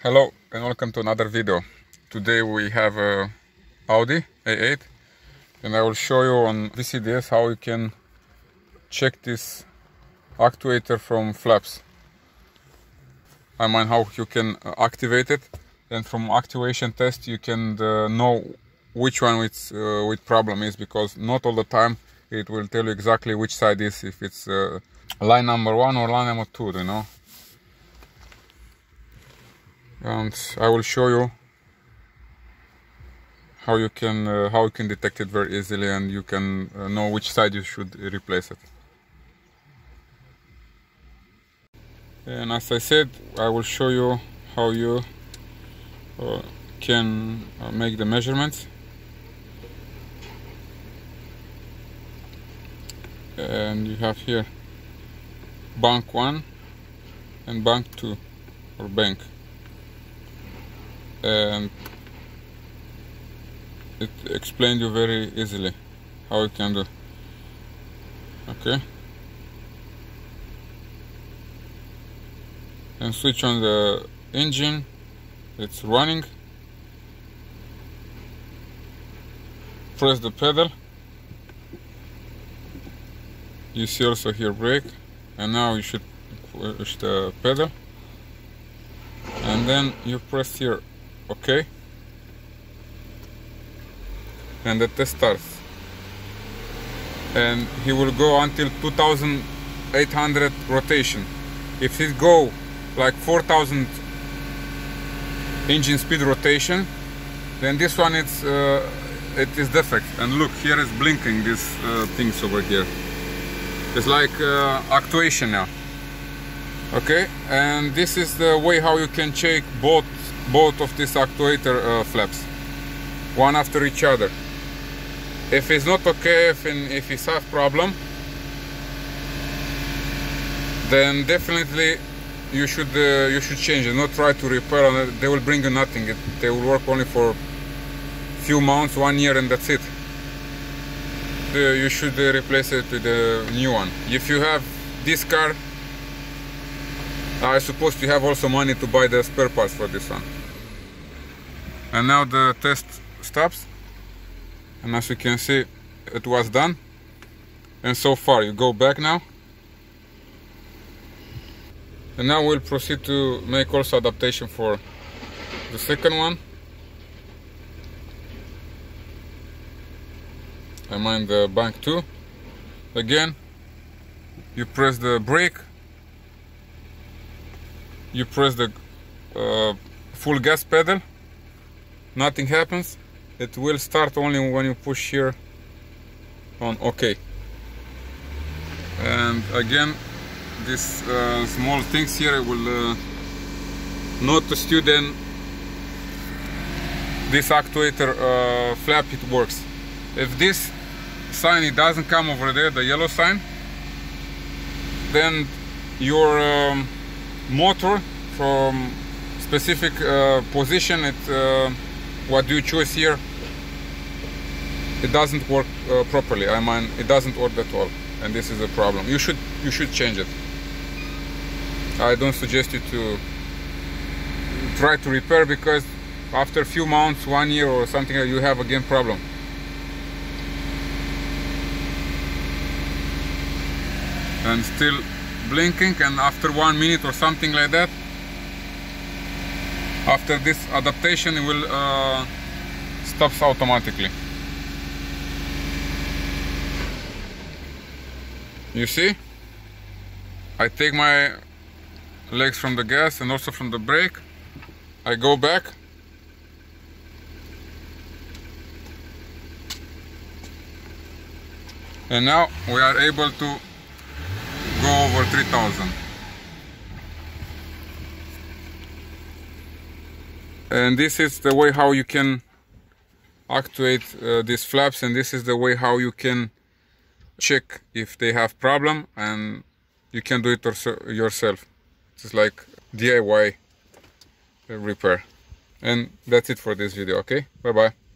Hello and welcome to another video. Today we have a Audi A8 and I will show you on VCDS how you can check this actuator from flaps. I mean how you can activate it and from activation test you can uh, know which one with, uh, with problem is because not all the time it will tell you exactly which side is if it's uh, line number one or line number two you know and I will show you how you can uh, how you can detect it very easily and you can uh, know which side you should replace it. And as I said I will show you how you uh, can uh, make the measurements. And you have here bank 1 and bank 2 or bank and it explained you very easily how it can do. Okay. And switch on the engine. It's running. Press the pedal. You see also here brake. And now you should push the pedal. And then you press here okay and the test starts. And he will go until 2800 rotation. If it go like 4000 engine speed rotation then this one it's uh, it is defect. And look here is blinking these uh, things over here. It's like uh, actuation now. Okay? And this is the way how you can check both both of these actuator uh, flaps. One after each other. If it's not okay if, in, if it's have problem then definitely you should uh, you should change it. Not try to repair and they will bring you nothing. It, they will work only for few months one year and that's it. Uh, you should uh, replace it with a new one. If you have this car I suppose you have also money to buy the spare parts for this one and now the test stops. And as you can see it was done. And so far you go back now. And now we'll proceed to make also adaptation for the second one. I mean the bank 2 again you press the brake. You press the uh, full gas pedal nothing happens it will start only when you push here on OK. And again these uh, small things here will uh, then this actuator uh, flap it works. If this sign it doesn't come over there the yellow sign then your um, motor from specific uh, position it uh, what do you choose here? It doesn't work uh, properly. I mean it doesn't work at all. And this is a problem. You should you should change it. I don't suggest you to try to repair because after a few months one year or something you have again problem. And still blinking and after one minute or something like that after this adaptation it will uh, stops automatically. You see? I take my legs from the gas and also from the brake. I go back. And now we are able to go over 3000 and this is the way how you can actuate uh, these flaps and this is the way how you can check if they have problem and you can do it yourself. It's like DIY repair. And that's it for this video okay? Bye bye